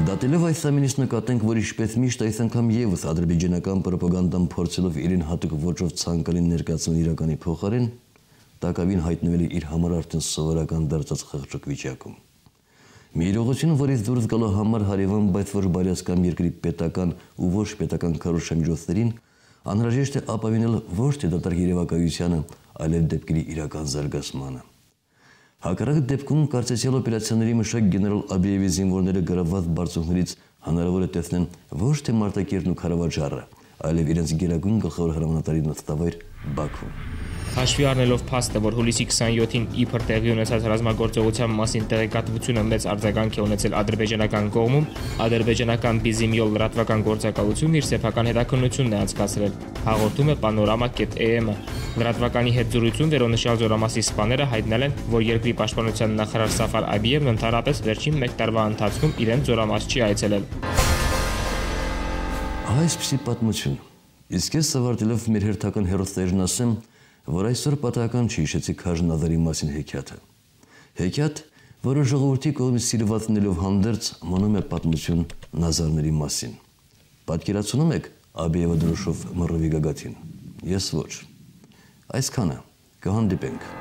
Դատելով այս ամենից նկատենք, որ ինչպես միշտ այս անգամ եւս ադրբեջանական ռոպագանդան փորձելով իրեն հատուկ ոճով ցանկալի ներկայացնել իրականի փոխարեն, տակավին հայտնվել է իր համար արդեն սովորական դարձած խղճուկ վիճակում։ Մի իրողություն, որից դուրս գալու համար հարևան, բայց ոչ բարյասկամ երկրի պետական ու ոչ պետական քարոշչամիջոցներին անհրաժեշտ է ապավինել ոչ թե դատարկ երևակայությանը, այլև դեպքերի իրական զարգացմանը։ Հակառակ դեպքում կարծեցյալ օպերացիաների մշակ գեներալ Աբիևի զինվորները գրաված բարձունքներից հնարավոր է տեսնեն ոչ թե Մարտակերտն ու Խարավաճառը, այլև իրենց գերագույն գլխավոր հրամանատարի նստավայր Բաքվում։ Հաշվի առնելով փաստը, որ հուլիսի 27-ին իբր տեղի ունեցած ռազմագործողության մասին տեղեկատվությունը մեծ արձագանք է ունեցել ադրբեջանական կողմում, ադրբեջանական Բիզիմյոլ լրատվական գործակալությունն իր սեփական հետաքննությունն է անցկացրել, հաղորդում է Panorama.am-ը։ Լրատվականի հետ զրույցում վերոնշյալ զորամասի սպաները հայտնել են, որ երկրի պաշտպանության նախարար Սաֆար Աբիևն ընդհանրապես վերջին 1 տարվա ընթացքում իրեն զորամաս չի այցելել։ Այսպիսի պատմություն։ Իսկ ես ավարտելով մեր հերթական հերոսներն ասեմ, որ այսօր պատահական չի հիշեցի Քաժնազարի մասին հեքիաթը։ Հեքիաթ, որը ժողովրդի կողմից սիրվածնելով հանդերձ մնում է պատմություն Նազարների մասին։ Պատկերացնում եք Աբիևը դրոշով մռվի գագաթին։ Ես ոչ։ Այսքանը կհանդիպենք